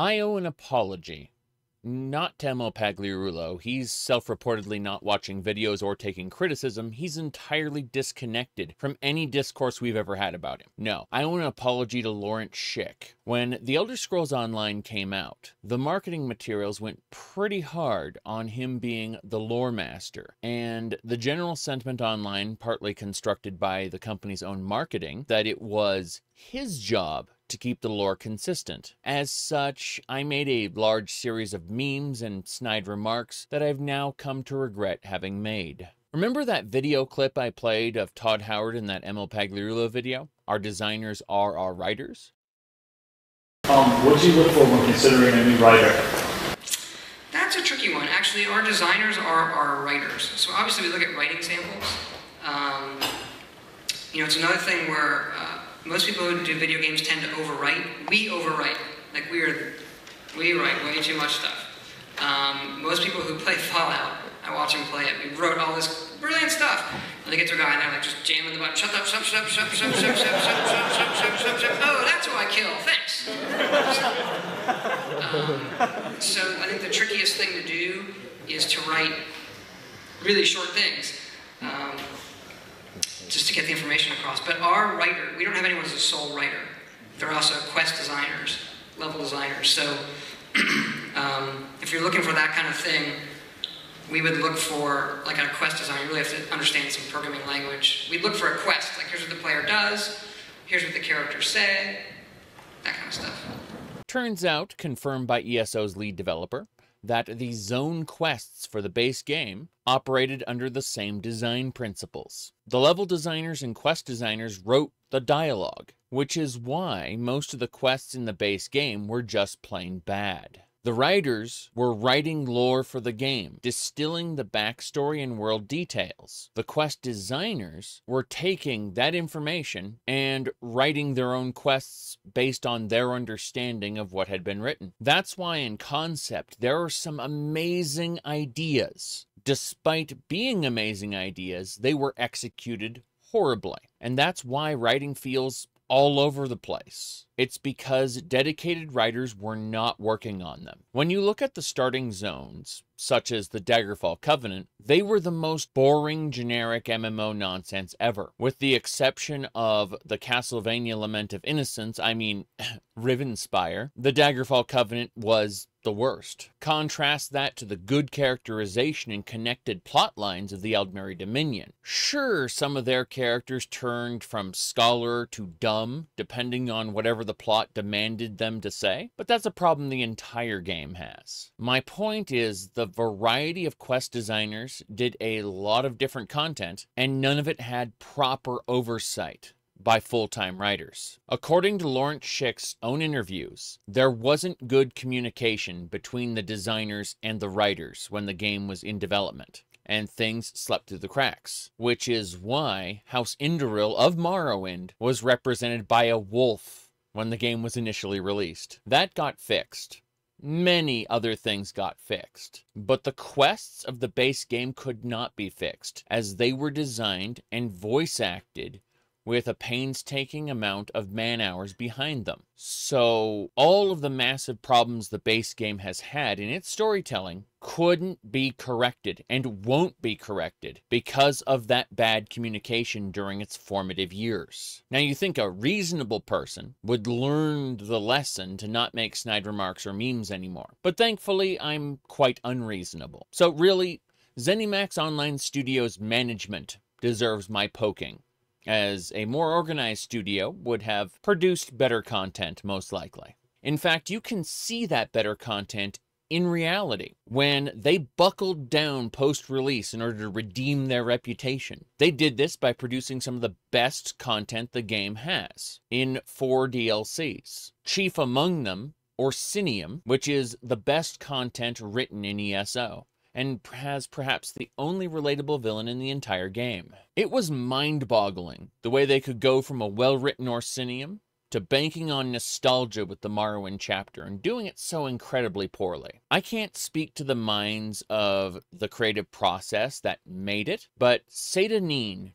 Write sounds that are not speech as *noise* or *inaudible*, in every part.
I owe an apology not to Emil Pagliarulo. He's self reportedly not watching videos or taking criticism. He's entirely disconnected from any discourse we've ever had about him. No, I owe an apology to Lawrence Schick. When The Elder Scrolls Online came out, the marketing materials went pretty hard on him being the lore master, and the general sentiment online, partly constructed by the company's own marketing, that it was his job to keep the lore consistent. As such, I made a large series of memes and snide remarks that I've now come to regret having made. Remember that video clip I played of Todd Howard in that Emil Pagliarulo video? Our designers are our writers? Um, what do you look for when considering a new writer? That's a tricky one. Actually, our designers are our writers. So obviously we look at writing samples. Um, you know, it's another thing where uh, most people who do video games tend to overwrite. We overwrite. Like we are, we write way too much stuff. Um, most people who play Fallout, I watch them play it. We wrote all this brilliant stuff. And they get to a guy and they're like just jamming the button. Shut up, shut up, shut up, shut up, shut up, shut up, shut up, shut up, shut up, shut up, shut up, shut up. Oh, that's who I kill. Thanks. Um, so I think the trickiest thing to do is to write really short things. Um, just to get the information across. But our writer, we don't have anyone as a sole writer. They're also quest designers, level designers. So *clears throat* um, if you're looking for that kind of thing, we would look for, like on a quest design, you really have to understand some programming language. We'd look for a quest, like here's what the player does, here's what the characters say, that kind of stuff. Turns out, confirmed by ESO's lead developer, that the zone quests for the base game operated under the same design principles. The level designers and quest designers wrote the dialogue, which is why most of the quests in the base game were just plain bad. The writers were writing lore for the game, distilling the backstory and world details. The quest designers were taking that information and writing their own quests based on their understanding of what had been written. That's why, in concept, there are some amazing ideas. Despite being amazing ideas, they were executed horribly. And that's why writing feels all over the place. It's because dedicated writers were not working on them. When you look at the starting zones, such as the Daggerfall Covenant, they were the most boring generic MMO nonsense ever. With the exception of the Castlevania Lament of Innocence, I mean, *clears throat* Rivenspire, the Daggerfall Covenant was the worst. Contrast that to the good characterization and connected plot lines of the Aldmeri Dominion. Sure, some of their characters turned from scholar to dumb, depending on whatever the plot demanded them to say, but that's a problem the entire game has. My point is the variety of quest designers did a lot of different content, and none of it had proper oversight by full time writers. According to Lawrence Schick's own interviews, there wasn't good communication between the designers and the writers when the game was in development. And things slept through the cracks, which is why House Indoril of Morrowind was represented by a wolf when the game was initially released. That got fixed. Many other things got fixed, but the quests of the base game could not be fixed, as they were designed and voice acted with a painstaking amount of man hours behind them. So, all of the massive problems the base game has had in its storytelling couldn't be corrected and won't be corrected because of that bad communication during its formative years. Now, you think a reasonable person would learn the lesson to not make snide remarks or memes anymore, but thankfully, I'm quite unreasonable. So, really, ZeniMax Online Studios management deserves my poking as a more organized studio would have produced better content, most likely. In fact, you can see that better content in reality when they buckled down post release in order to redeem their reputation. They did this by producing some of the best content the game has in four DLCs. Chief among them, Orsinium, which is the best content written in ESO and has perhaps the only relatable villain in the entire game. It was mind boggling the way they could go from a well written Orsinium to banking on nostalgia with the Morrowind chapter and doing it so incredibly poorly. I can't speak to the minds of the creative process that made it, but Seyda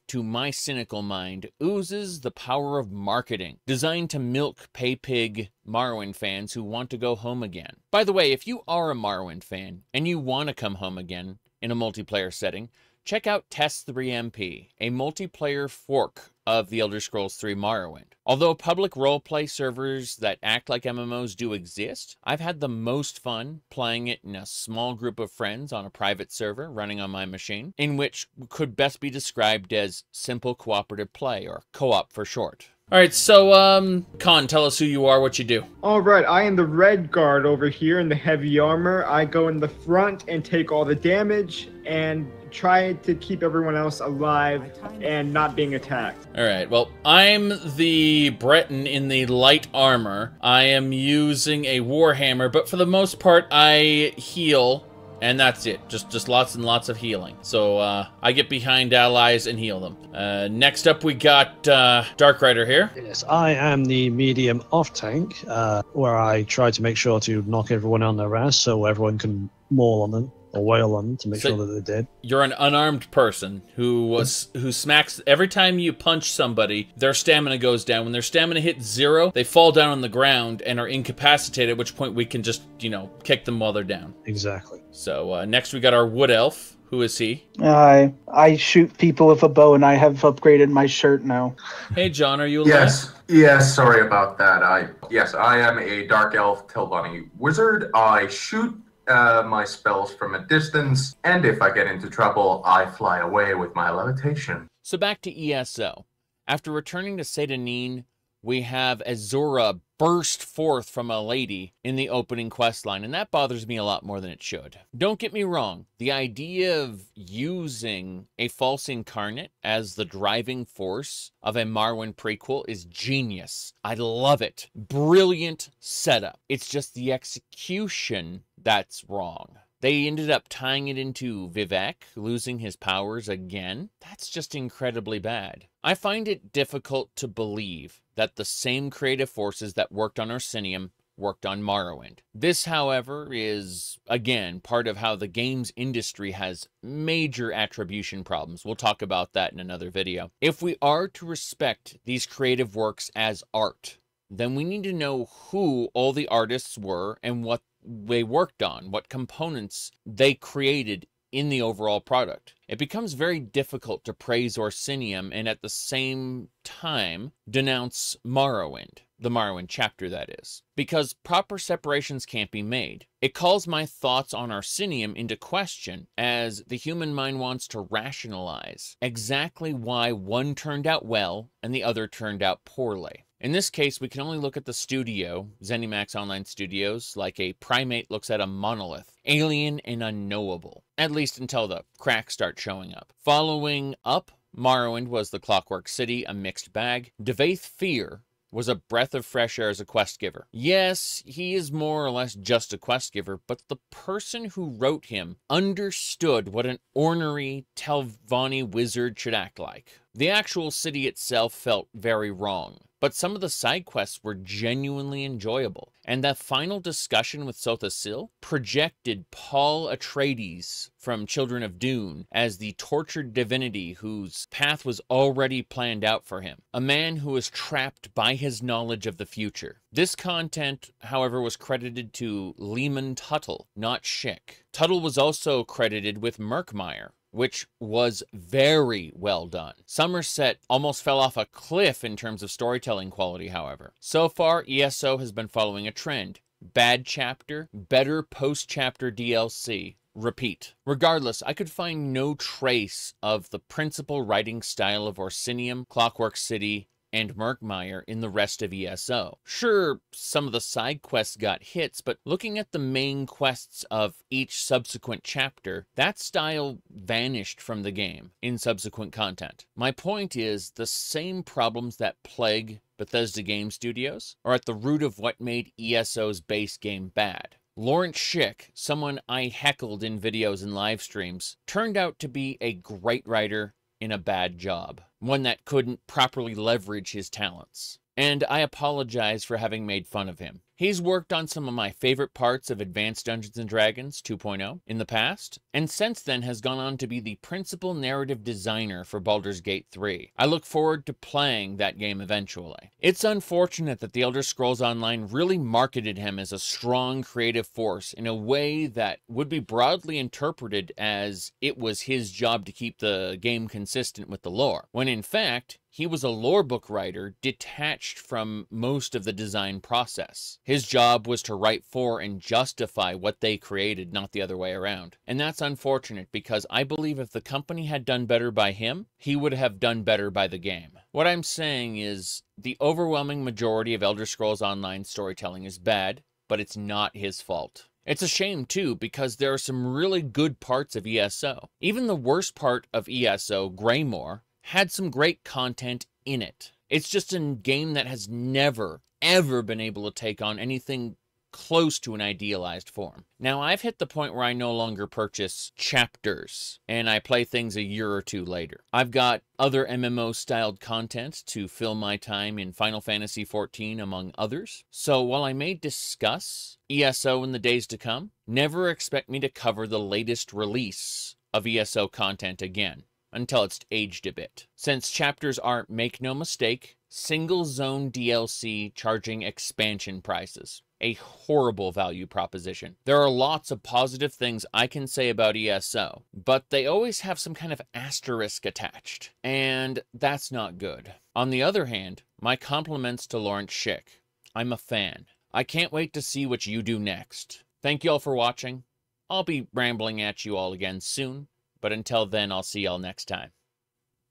to my cynical mind, oozes the power of marketing, designed to milk pay pig Morrowind fans who want to go home again. By the way, if you are a Morrowind fan and you want to come home again in a multiplayer setting, check out TES3MP, a multiplayer fork of the Elder Scrolls 3 Morrowind. Although public roleplay servers that act like MMOs do exist, I've had the most fun playing it in a small group of friends on a private server running on my machine, in which could best be described as simple cooperative play, or co-op for short. All right, so um, Khan, tell us who you are, what you do. All right, I am the Redguard over here in the heavy armor. I go in the front and take all the damage and try to keep everyone else alive and not being attacked. All right, well, I'm the Breton in the light armor. I am using a warhammer, but for the most part, I heal and that's it. Just just lots and lots of healing. So uh, I get behind allies and heal them. Uh, next up, we got uh, Dark Rider here. Yes, I am the medium off tank, uh, where I try to make sure to knock everyone on their ass so everyone can maul on them or wail on them to make so sure that they're dead. You're an unarmed person who was who smacks every time you punch somebody, their stamina goes down. When their stamina hits zero, they fall down on the ground and are incapacitated. At which point we can just you know kick them while they're down. Exactly. So uh, next we got our wood elf. Who is he? I I shoot people with a bow, and I have upgraded my shirt now. Hey, John, are you alive? Yes, yes. Sorry about that. I yes, I am a dark elf Telvanni wizard. I shoot uh, my spells from a distance, and if I get into trouble, I fly away with my levitation. So back to ESO. After returning to Seyda Neen, we have Azura burst forth from a lady in the opening quest line, and that bothers me a lot more than it should. Don't get me wrong, the idea of using a false incarnate as the driving force of a Morrowind prequel is genius. I love it. Brilliant setup. It's just the execution that's wrong. They ended up tying it into Vivec losing his powers again. That's just incredibly bad. I find it difficult to believe that the same creative forces that worked on Orsinium worked on Morrowind. This, however, is, again, part of how the games industry has major attribution problems. We'll talk about that in another video. If we are to respect these creative works as art, then we need to know who all the artists were and what they worked on, what components they created in the overall product. It becomes very difficult to praise Orsinium and at the same time denounce Morrowind, the Morrowind chapter that is, because proper separations can't be made. It calls my thoughts on Orsinium into question as the human mind wants to rationalize exactly why one turned out well and the other turned out poorly. In this case, we can only look at the studio, ZeniMax Online Studios, like a primate looks at a monolith, alien and unknowable, at least until the cracks start showing up. Following up, Morrowind was the Clockwork City, a mixed bag. Divayth Fyr was a breath of fresh air as a quest giver. Yes, he is more or less just a quest giver, but the person who wrote him understood what an ornery Telvanni wizard should act like. The actual city itself felt very wrong. But some of the side quests were genuinely enjoyable, and that final discussion with Sotha Sil projected Paul Atreides from Children of Dune as the tortured divinity whose path was already planned out for him, a man who was trapped by his knowledge of the future. This content, however, was credited to Leamon Tuttle, not Schick. Tuttle was also credited with Murkmire, which was very well done. Somerset almost fell off a cliff in terms of storytelling quality, however. So far, ESO has been following a trend. Bad chapter, better post-chapter DLC, repeat. Regardless, I could find no trace of the principal writing style of Orsinium, Clockwork City, and Murkmire in the rest of ESO. Sure, some of the side quests got hits, but looking at the main quests of each subsequent chapter, that style vanished from the game in subsequent content. My point is, the same problems that plague Bethesda Game Studios are at the root of what made ESO's base game bad. Lawrence Schick, someone I heckled in videos and live streams, turned out to be a great writer in a bad job, one that couldn't properly leverage his talents. and I apologize for having made fun of him. He's worked on some of my favorite parts of Advanced Dungeons & Dragons 2.0 in the past, and since then has gone on to be the principal narrative designer for Baldur's Gate 3. I look forward to playing that game eventually. It's unfortunate that The Elder Scrolls Online really marketed him as a strong creative force in a way that would be broadly interpreted as it was his job to keep the game consistent with the lore, when in fact, he was a lore book writer detached from most of the design process. His job was to write for and justify what they created, not the other way around. And that's unfortunate because I believe if the company had done better by him, he would have done better by the game. What I'm saying is the overwhelming majority of Elder Scrolls Online storytelling is bad, but it's not his fault. It's a shame too, because there are some really good parts of ESO. Even the worst part of ESO, Greymoor, had some great content in it. It's just a game that has never, ever been able to take on anything close to an idealized form. Now, I've hit the point where I no longer purchase chapters and I play things a year or two later. I've got other MMO styled content to fill my time in Final Fantasy XIV, among others. So while I may discuss ESO in the days to come, never expect me to cover the latest release of ESO content again until it's aged a bit. Since chapters are, make no mistake, single zone DLC charging expansion prices. A horrible value proposition. There are lots of positive things I can say about ESO, but they always have some kind of asterisk attached, and that's not good. On the other hand, my compliments to Lawrence Schick. I'm a fan. I can't wait to see what you do next. Thank you all for watching. I'll be rambling at you all again soon, but until then, I'll see y'all next time.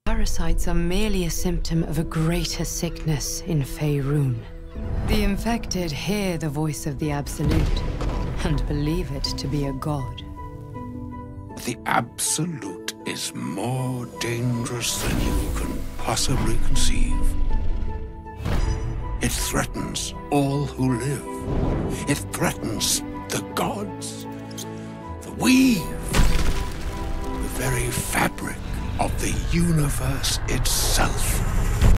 Parasites are merely a symptom of a greater sickness in Faerun. The infected hear the voice of the Absolute and believe it to be a god. The Absolute is more dangerous than you can possibly conceive. It threatens all who live. It threatens the gods, the weave, very fabric of the universe itself.